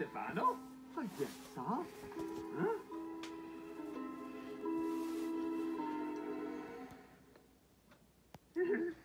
Stefano? I guess so. Huh?